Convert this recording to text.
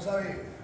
Vamos a ver.